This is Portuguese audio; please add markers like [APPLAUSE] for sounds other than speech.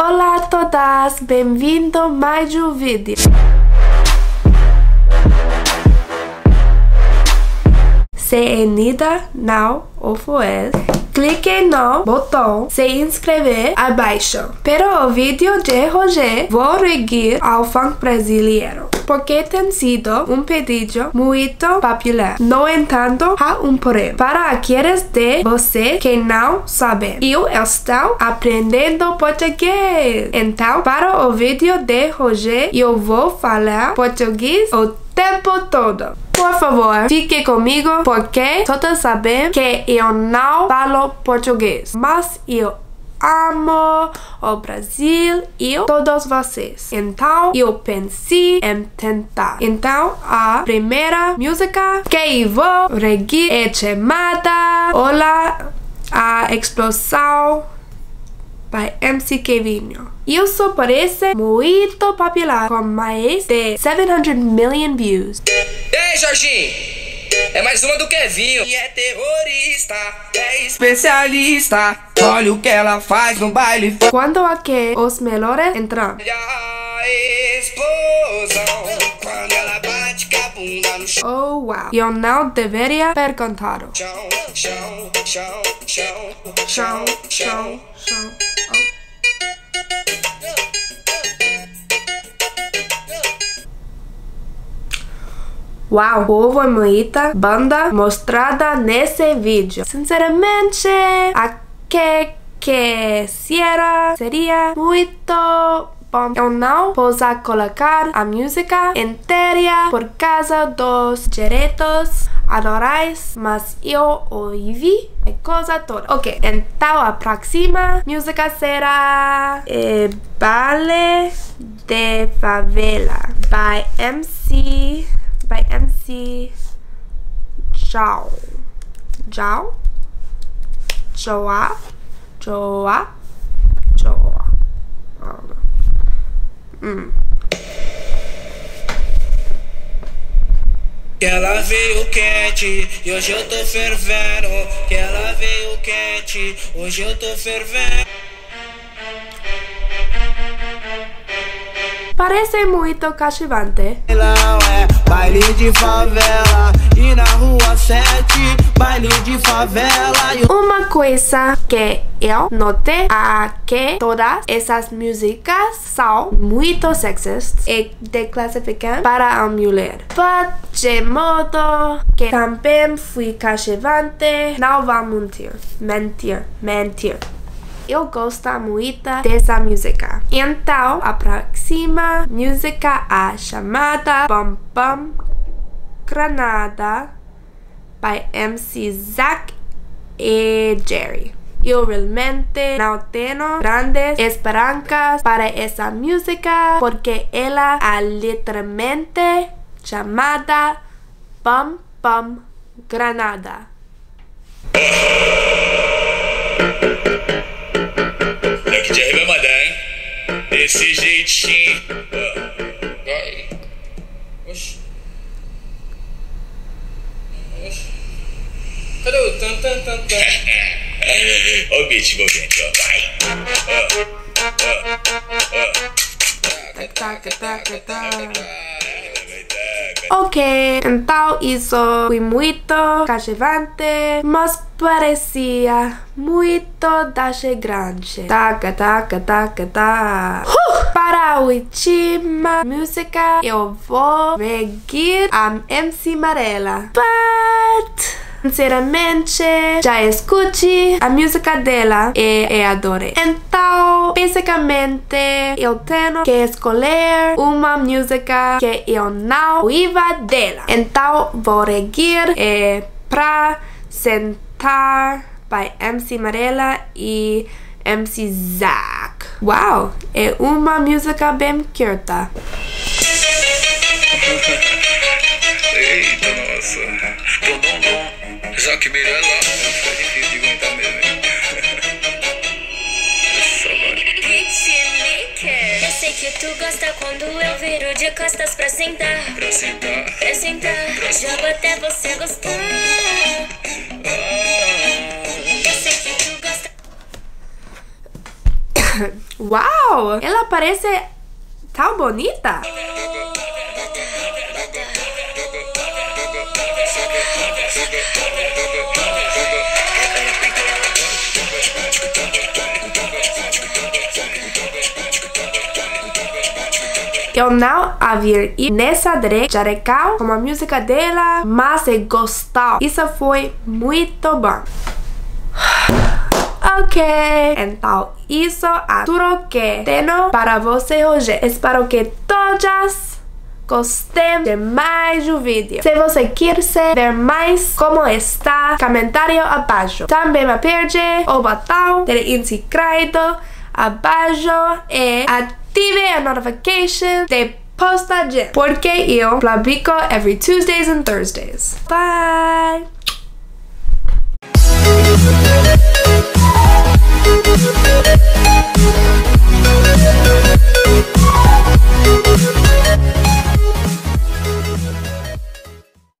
Olá a todas, bem-vindo a mais um vídeo. Se ainda não o fez, clique no botão se inscrever abaixo. Para o vídeo de hoje, vou reagir ao funk brasileiro, porque tem sido um pedido muito popular. No entanto, há um porém. Para aqueles de você que não sabem, eu estou aprendendo português. Então, para o vídeo de hoje, eu vou falar português o tempo todo. Por favor, fique comigo porque todos sabem que eu não falo português, mas eu amo o Brasil e todos vocês. Então, eu pensei em tentar. Então, a primeira música que vou reagir é chamada Olá, a Explosão by MC Kevinho. Isso parece muito popular, com mais de 700 million views. E aí, Jorginho? É mais uma do Kevinho. E é terrorista, é especialista. Olha o que ela faz no baile. Quando aqui os melhores entram. Quando ela bate com a bunda no chão. Oh, wow. Eu não deveria perguntar. Chão, chão, chão, chão, Chão, chão, chão. Oh. Uau, houve muita banda mostrada nesse vídeo. Sinceramente, a que quisiera seria muito bom. Eu não posso colocar a música inteira por causa dos direitos adorais, mas eu ouvi a coisa toda. Ok, então a próxima música será eh, Baile de Favela by MC by MC Jao. Jao? Joa? Joa. I don't know. Mm. Que ela veio quente e hoje eu tô fervendo. Que ela veio quente, hoje eu tô fervendo. Parece muito cativante. Não é baile de favela e na rua 7, baile de favela e Uma coisa que eu notei é que todas essas músicas são muito sexistas e declassificam para a mulher. But de modo que também fui cativante, não vou mentir, mentir, mentir. Eu gosto muito dessa música. Então, a próxima música é chamada Bum Bum Granada by MC Zack e Jerry. Eu realmente não tenho grandes esperanças para essa música porque ela é literalmente chamada Bum Bum Granada. Desse jeitinho. Vai. Oxi. Oxi. Cadê o tan tan tan tan? [LAUGHS] Ó o beat envolvente, ó. Vai. Taca, taca, taca. Vai, taca. Ok, então isso foi muito cativante, mas parecia muito dache grande. Taca, taca, taca, taca. Uh! Para a última música, eu vou seguir a MC Marela. But... Sinceramente, já escute a música dela e, e adorei. Então, basicamente, eu tenho que escolher uma música que eu não ouviva dela. Então, vou seguir e pra sentar by MC Marela e MC Zack. Uau, é uma música bem curta. Eita, nossa. Dom, dom, dom. Zac Mirella, fica difícil de aguentar mesmo, hein? [LAUGHS] Eu sei que tu gosta quando eu viro de costas pra sentar. Pra sentar. Pra sentar, jogo até você gostar. [COUGHS] Uau! Ela parece tão bonita. [COUGHS] Eu não havia ido nessa drag Jarecal com a música dela, mas eu gostou. Isso foi muito bom. [SIGHS] Ok, então isso é tudo que tenho para você hoje. Espero que todas gostem de mais do vídeo. Se você quer saber mais como está, comentário abaixo. Também me perde o botão de inscrito abaixo e ative a notification de postagem, porque eu publico every Tuesdays and Thursdays. Bye!